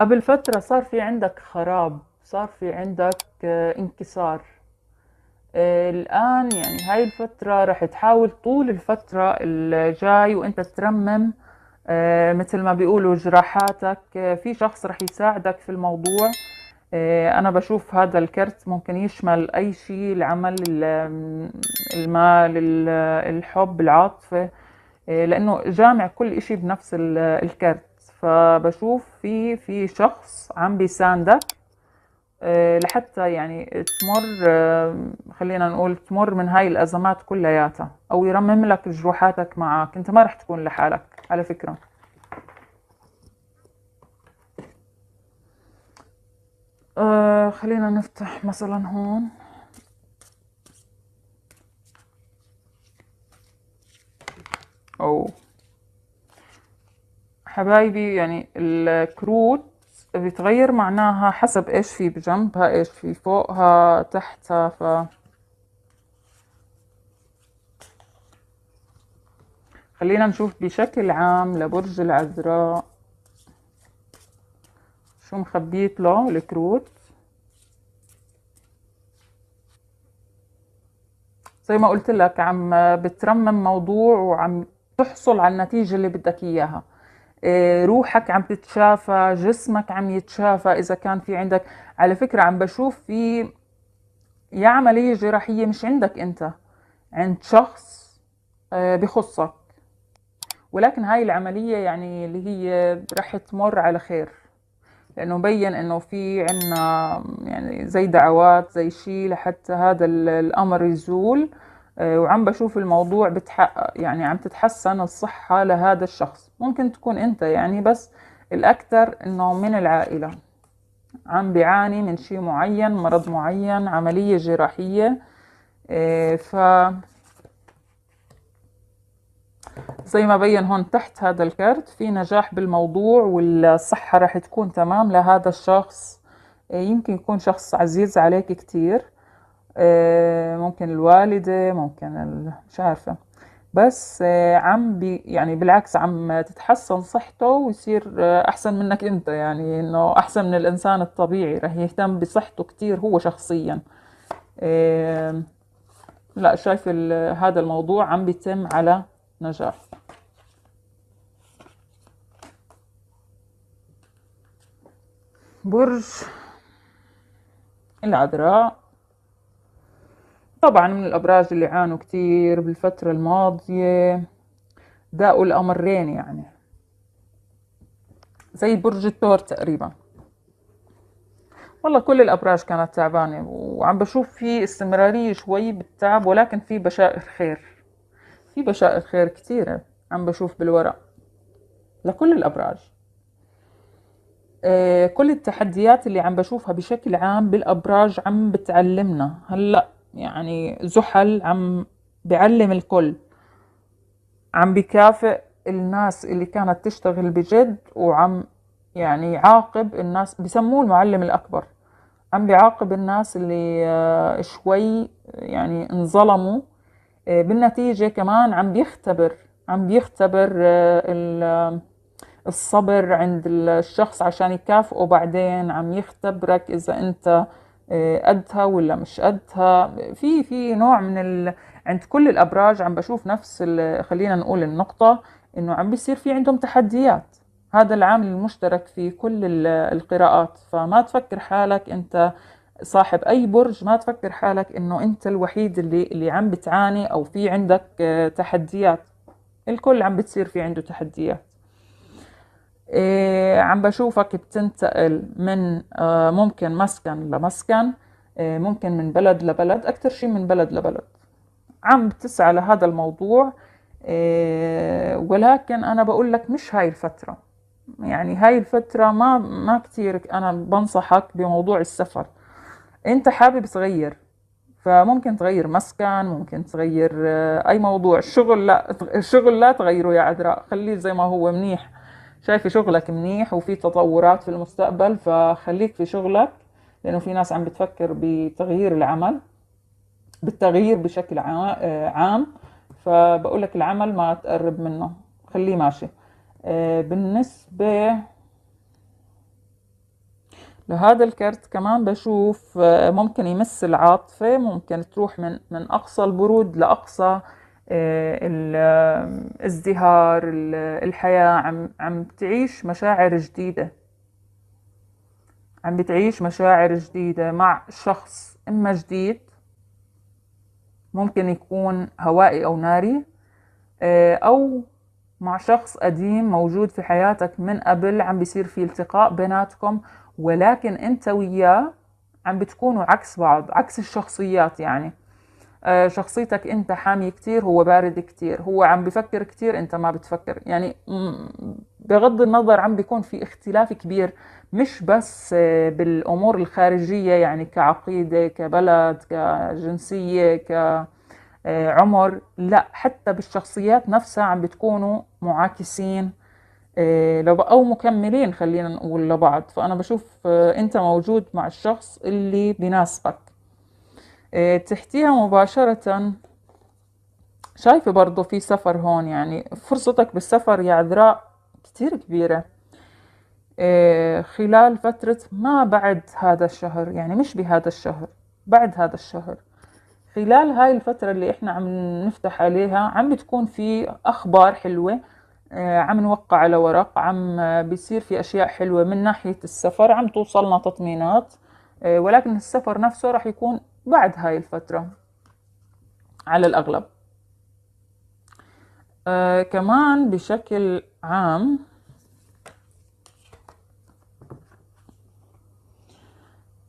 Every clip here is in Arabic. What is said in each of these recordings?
قبل فترة صار في عندك خراب صار في عندك آه، انكسار. آه، الآن يعني هاي الفترة رح تحاول طول الفترة الجاي وأنت ترمم آه، مثل ما بيقولوا جراحاتك. في شخص رح يساعدك في الموضوع. أنا بشوف هذا الكرت ممكن يشمل أي شيء العمل ال- المال ال- الحب العاطفة. لأنه جامع كل إشي بنفس ال- الكرت. فبشوف في في شخص عم بيساندك آه، لحتى يعني تمر آه، خلينا نقول تمر من هاي الأزمات كلياتها أو يرمم لك جروحاتك معك. أنت ما رح تكون لحالك على فكرة. آه، خلينا نفتح مثلا هون. أو حبايبي يعني الكروت بيتغير معناها حسب إيش في بجنبها إيش في فوقها تحتها ف خلينا نشوف بشكل عام لبرج العذراء شو مخبيت له الكروت. زي ما قلت لك عم بترمم موضوع وعم تحصل على النتيجة اللي بدك إياها. روحك عم تتشافى جسمك عم يتشافى إذا كان في عندك. على فكرة عم بشوف في يا عملية جراحية مش عندك أنت عند شخص آه، بخصك. ولكن هاي العملية يعني اللي هي رح تمر على خير لأنه مبين إنه في عنا يعني زي دعوات زي شيء لحتى هذا ال- الأمر يزول. وعم بشوف الموضوع بتحقق يعني عم تتحسن الصحة لهذا الشخص. ممكن تكون أنت يعني بس الأكثر إنه من العائلة. عم بيعاني من شيء معين مرض معين عملية جراحية آه، ف زي ما بين هون تحت هذا الكارت في نجاح بالموضوع والصحة رح تكون تمام لهذا الشخص. آه، يمكن يكون شخص عزيز عليك كتير. آه، ممكن الوالدة ممكن مش عارفة. بس آه، عم بي يعني بالعكس عم تتحسن صحته ويصير آه، أحسن منك أنت. يعني إنه أحسن من الإنسان الطبيعي رح يهتم بصحته كتير هو شخصيا. آه، لا شايف هذا الموضوع عم بيتم على نجاح. برج العذراء. طبعا من الأبراج اللي عانوا كتير بالفترة الماضية. داقوا الأمرين يعني. زي برج الثور تقريبا. والله كل الأبراج كانت تعبانة وعم بشوف في استمرارية شوي بالتعب ولكن في بشائر خير. في بشائر خير كتيرة عم بشوف بالورق. لكل الأبراج. آه، كل التحديات اللي عم بشوفها بشكل عام بالأبراج عم بتعلمنا. هلأ يعني زحل عم بعلم الكل. عم بكافئ الناس اللي كانت تشتغل بجد وعم يعني يعاقب الناس بسموه المعلم الأكبر. عم بيعاقب الناس اللي آه، شوي يعني انظلموا آه، بالنتيجة كمان عم بيختبر عم بيختبر آه، ال- الصبر عند الشخص عشان يكافئه بعدين. عم يختبرك إذا أنت قدها ولا مش قدها في في نوع من ال... عند كل الأبراج عم بشوف نفس ال... خلينا نقول النقطة إنه عم بيصير في عندهم تحديات. هذا العامل المشترك في كل ال- القراءات. فما تفكر حالك أنت صاحب أي برج ما تفكر حالك إنه أنت الوحيد اللي اللي عم بتعاني أو في عندك آه، تحديات. الكل عم بتصير في عنده تحديات. عم بشوفك بتنتقل من آه، ممكن مسكن لمسكن إيه ممكن من بلد لبلد أكتر شيء من بلد لبلد. عم بتسعى لهذا الموضوع إيه ولكن أنا بقول لك مش هاي الفترة. يعني هاي الفترة ما ما كتير أنا بنصحك بموضوع السفر. أنت حابب تغير فممكن تغير مسكن ممكن تغير آه، أي موضوع. الشغل لا الشغل لا تغيره يا عذراء خليه زي ما هو منيح. شايفة شغلك منيح وفي تطورات في المستقبل فخليك في شغلك لأنه في ناس عم بتفكر بتغيير العمل بالتغيير بشكل آه، عام. فبقول لك العمل ما تقرب منه خليه ماشي. آه، بالنسبة لهذا الكرت كمان بشوف آه، ممكن يمس العاطفة ممكن تروح من من أقصى البرود لأقصى الازدهار الحياة عم عم تعيش مشاعر جديدة. عم بتعيش مشاعر جديدة مع شخص إما جديد ممكن يكون هوائي أو ناري آه، أو مع شخص قديم موجود في حياتك من قبل عم بيصير في التقاء بيناتكم ولكن أنت وياه عم بتكونوا عكس بعض عكس الشخصيات يعني. آه، شخصيتك انت حامي كتير هو بارد كتير هو عم بفكر كتير انت ما بتفكر. يعني بغض النظر عم بيكون في اختلاف كبير مش بس آه، بالأمور الخارجية يعني كعقيدة كبلد كجنسية كعمر لا حتى بالشخصيات نفسها عم بتكونوا معاكسين آه، أو مكملين خلينا نقول لبعض. فأنا بشوف أنت موجود مع الشخص اللي بيناسبك. آه، تحتيها مباشرة. شايفة برضو في سفر هون يعني فرصتك بالسفر يا عذراء كتير كبيرة. آه، خلال فترة ما بعد هذا الشهر يعني مش بهذا الشهر بعد هذا الشهر. خلال هاي الفترة اللي إحنا عم نفتح عليها عم بتكون في أخبار حلوة آه، عم نوقع على ورق عم بيصير في أشياء حلوة من ناحية السفر عم توصلنا تطمينات ولكن السفر نفسه راح يكون بعد هاي الفترة على الأغلب. آه كمان بشكل عام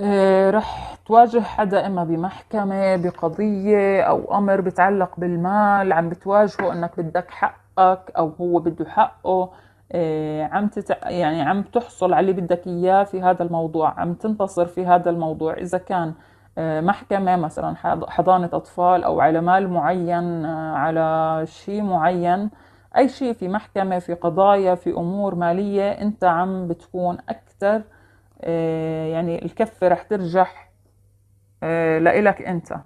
آه رح تواجه حدا إما بمحكمة بقضية أو أمر بتعلق بالمال عم بتواجهه إنك بدك حقك أو هو بده حقه آه عم تتع... يعني عم تحصل على اللي بدك إياه في هذا الموضوع عم تنتصر في هذا الموضوع. إذا كان محكمة مثلا حضانة أطفال أو على مال معين آه، على شيء معين. أي شيء في محكمة في قضايا في أمور مالية أنت عم بتكون أكثر آه، يعني الكفة رح ترجح لإلك أنت.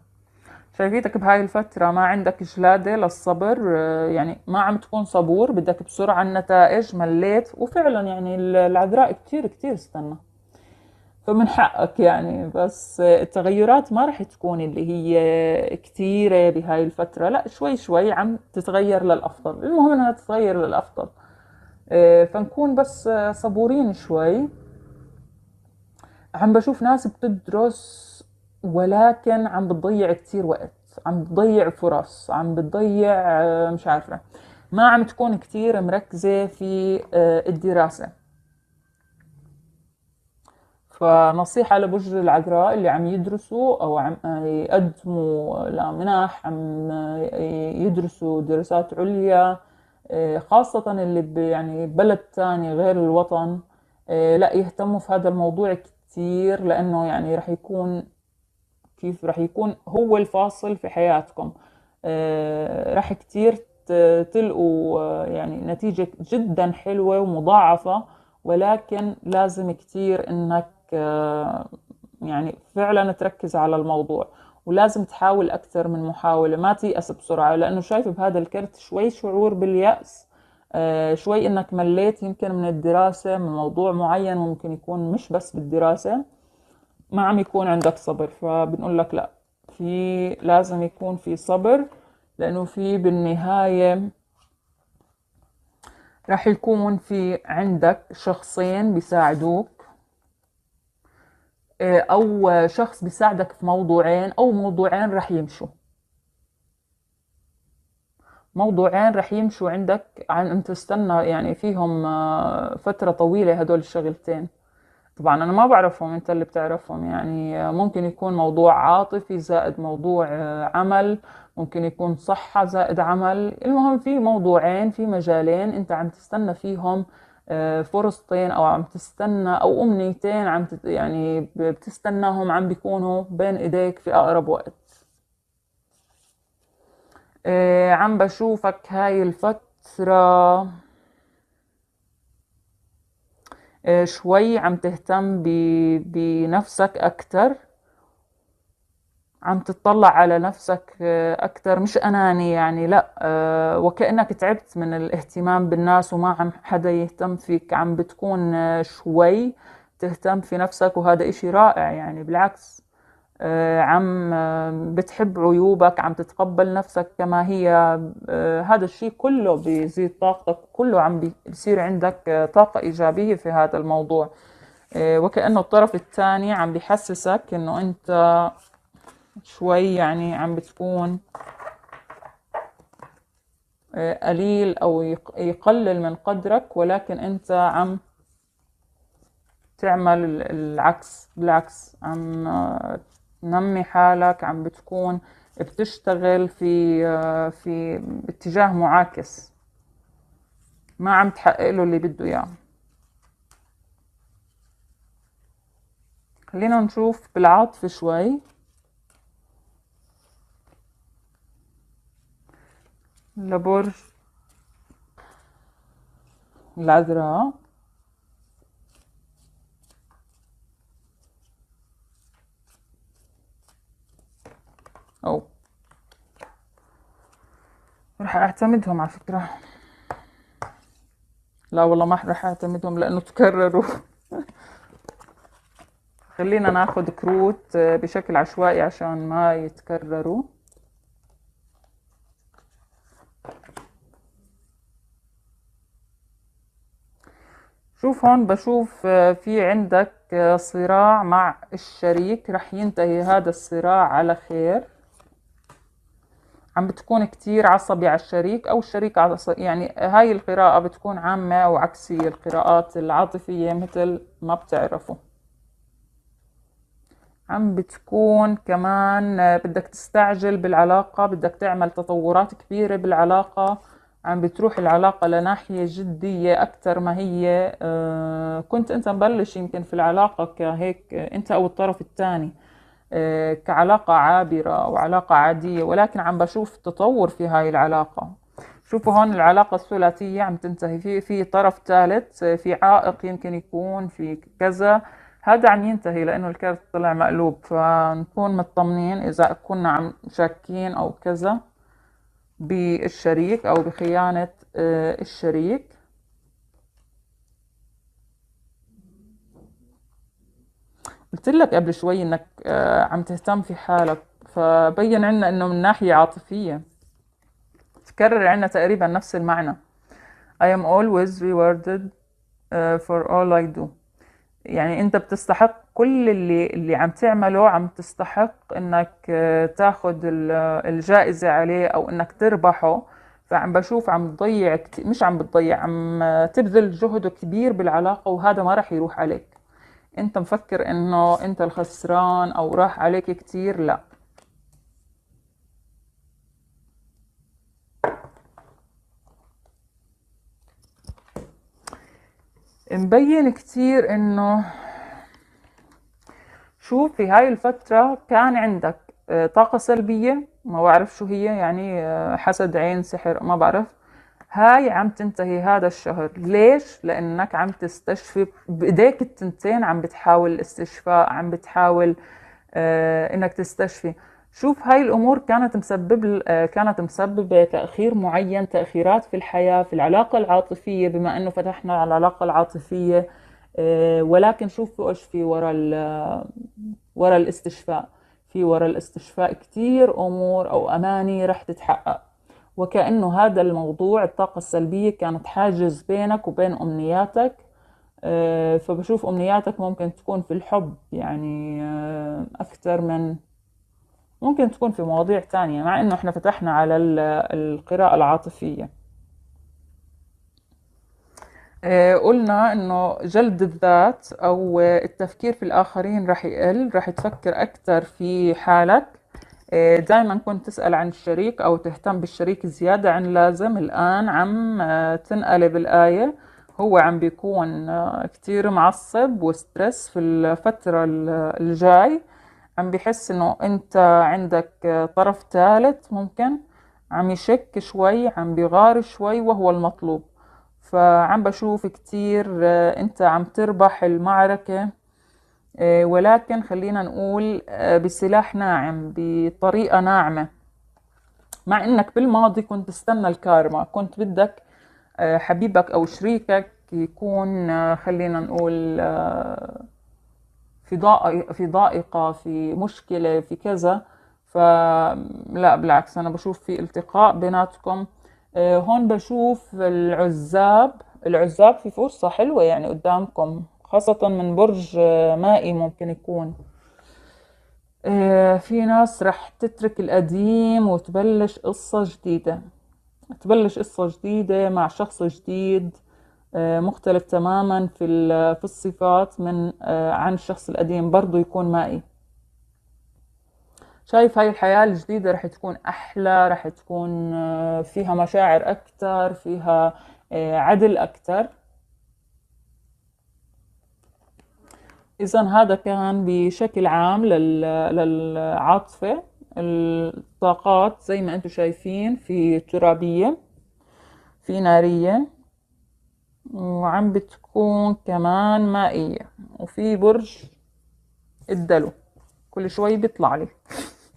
شايفيتك بهاي الفترة ما عندك جلادة للصبر يعني ما عم تكون صبور بدك بسرعة النتائج مليت. وفعلا يعني العذراء كتير كتير استنى. فمن حقك يعني بس التغيرات ما رح تكون اللي هي كثيرة بهاي الفترة. لا شوي شوي عم تتغير للأفضل. المهم إنها تتغير للأفضل. آه، فنكون بس صبورين شوي. عم بشوف ناس بتدرس ولكن عم بتضيع كتير وقت عم بتضيع فرص عم بتضيع آه، مش عارفة. ما عم تكون كتير مركزة في آه، الدراسة. فنصيحة لبرج العذراء اللي عم يدرسوا أو عم يقدموا لمنح عم يدرسوا دراسات عليا خاصة اللي يعني بلد تاني غير الوطن لا يهتموا في هذا الموضوع كتير لأنه يعني رح يكون كيف؟ رح يكون هو الفاصل في حياتكم. رح كتير تلقوا يعني نتيجة جدا حلوة ومضاعفة ولكن لازم كتير إنك آه، يعني فعلا تركز على الموضوع ولازم تحاول أكثر من محاولة ما تيأس بسرعة لأنه شايف بهذا الكرت شوي شعور باليأس آه، شوي إنك مليت يمكن من الدراسة من موضوع معين ممكن يكون مش بس بالدراسة ما عم يكون عندك صبر. فبنقول لك لا في لازم يكون في صبر لأنه في بالنهاية راح يكون في عندك شخصين بيساعدوك. آه، أو شخص بيساعدك في موضوعين أو موضوعين رح يمشوا. موضوعين رح يمشوا عندك عن انت تستنى يعني فيهم آه، فترة طويلة هدول الشغلتين. طبعا أنا ما بعرفهم أنت اللي بتعرفهم. يعني آه، ممكن يكون موضوع عاطفي زائد موضوع عمل ممكن يكون صحة زائد عمل. المهم في موضوعين في مجالين أنت عم تستنى فيهم آه، فرصتين أو عم تستنى أو أمنيتين عم تت يعني بتستناهم عم بيكونوا بين إيديك في أقرب وقت. آه، عم بشوفك هاي الفترة آه، شوي عم تهتم بنفسك أكتر. عم تطلع على نفسك آه، أكثر مش أناني يعني لا آه، وكأنك تعبت من الاهتمام بالناس وما عم حدا يهتم فيك. عم بتكون آه، شوي تهتم في نفسك وهذا إشي رائع يعني. بالعكس عم بتحب عيوبك عم تتقبل نفسك كما هي. هذا الشيء كله بيزيد طاقتك كله عم بيصير عندك طاقة إيجابية في هذا الموضوع. وكأنه الطرف الثاني عم بيحسسك إنه أنت شوي يعني عم بتكون قليل أو يقلل من قدرك ولكن أنت عم تعمل العكس بالعكس عم تنمي حالك عم بتكون بتشتغل في في اتجاه معاكس. ما عم تحقق له اللي بده إياه. خلينا نشوف بالعاطفة شوي. لبرج العذراء. أو. راح أعتمدهم على فكرة. لا والله ما راح أعتمدهم لأنه تكرروا. خلينا ناخد كروت بشكل عشوائي عشان ما يتكرروا. شوف هون بشوف في عندك صراع مع الشريك. رح ينتهي هذا الصراع على خير. عم بتكون كتير عصبي على الشريك أو الشريك عصبي يعني هاي القراءة بتكون عامة وعكسية القراءات العاطفية مثل ما بتعرفوا. عم بتكون كمان بدك تستعجل بالعلاقة بدك تعمل تطورات كبيرة بالعلاقة. عم بتروح العلاقة لناحية جدية أكثر ما هي آه، كنت أنت مبلش يمكن في العلاقة كهيك أنت أو الطرف الثاني آه، كعلاقة عابرة أو علاقة عادية ولكن عم بشوف تطور في هاي العلاقة. شوفوا هون العلاقة الثلاثية عم تنتهي في في طرف ثالث في عائق يمكن يكون في كذا. هذا عم ينتهي لأنه الكارت طلع مقلوب فنكون مطمنين إذا كنا عم شاكين أو كذا. بالشريك أو بخيانة آه، الشريك. قلت لك قبل شوي إنك آه، عم تهتم في حالك فبين عنا إنه من ناحية عاطفية. تكرر عنا تقريبا نفس المعنى. I am always rewarded uh, for all I do. يعني انت بتستحق كل اللي اللي عم تعمله عم تستحق انك آه، تاخذ الجائزة عليه أو انك تربحه. فعم بشوف عم تضيع مش عم بتضيع عم تبذل جهد كبير بالعلاقة وهذا ما راح يروح عليك. انت مفكر انه انت الخسران أو راح عليك كتير؟ لا. مبين كتير إنه شوف في هاي الفترة كان عندك آه، طاقة سلبية ما بعرف شو هي يعني آه، حسد عين سحر ما بعرف. هاي عم تنتهي هذا الشهر. ليش؟ لأنك عم تستشفي بإيديك التنتين عم بتحاول الاستشفاء عم بتحاول آه إنك تستشفي. شوف هاي الأمور كانت مسبب آه كانت مسببة تأخير معين تأخيرات في الحياة في العلاقة العاطفية بما إنه فتحنا على العلاقة العاطفية آه ولكن شوفوا إيش في ورا ورا الاستشفاء. في ورا الاستشفاء كثير أمور أو أماني رح تتحقق. وكأنه هذا الموضوع الطاقة السلبية كانت حاجز بينك وبين أمنياتك آه، فبشوف أمنياتك ممكن تكون في الحب يعني آه، أكثر من ممكن تكون في مواضيع تانية مع إنه إحنا فتحنا على القراءة العاطفية. آه، قلنا إنه جلد الذات أو التفكير في الآخرين رح يقل رح تفكر أكثر في حالك. آه، دائما كنت تسأل عن الشريك أو تهتم بالشريك زيادة عن لازم الآن عم آه، تنقلب الآية. هو عم بيكون كتير معصب وسترس في الفترة الجاي. عم بيحس إنه أنت عندك طرف ثالث ممكن عم يشك شوي عم بيغار شوي وهو المطلوب. فعم بشوف كتير أنت عم تربح المعركة آه، ولكن خلينا نقول آه، بسلاح ناعم بطريقة ناعمة. مع إنك بالماضي كنت تستنى الكارما كنت بدك آه، حبيبك أو شريكك يكون آه، خلينا نقول آه، في ضائق في ضائقة في مشكلة في كذا. فلا بالعكس أنا بشوف في التقاء بيناتكم. آه، هون بشوف العزاب. العزاب في فرصة حلوة يعني قدامكم خاصة من برج مائي ممكن يكون. في ناس رح تترك القديم وتبلش قصة جديدة. تبلش قصة جديدة مع شخص جديد. آه، مختلف تماما في في الصفات من آه، عن الشخص القديم برضه يكون مائي. شايف هاي الحياة الجديدة رح تكون أحلى رح تكون آه، فيها مشاعر أكتر فيها عدل أكتر. إذا هذا كان بشكل عام للعاطفة. الطاقات زي ما أنتم شايفين في ترابية في نارية. وعم بتكون كمان مائية. وفي برج الدلو كل شوي بيطلع لي.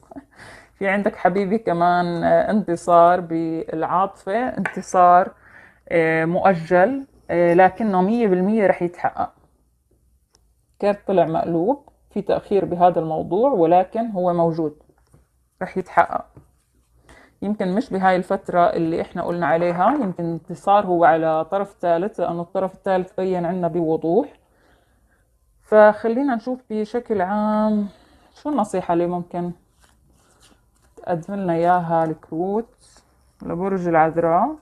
في عندك حبيبي كمان آه، انتصار بالعاطفة انتصار آه، مؤجل آه، لكنه مية بالمية رح يتحقق. كيف طلع مقلوب في تأخير بهذا الموضوع ولكن هو موجود. رح يتحقق. يمكن مش بهاي الفترة اللي إحنا قلنا عليها يمكن انتصار هو على طرف ثالث لأنه الطرف الثالث بين عنا بوضوح. فخلينا نشوف بشكل عام شو النصيحة اللي ممكن تقدم لنا إياها الكروت لبرج العذراء.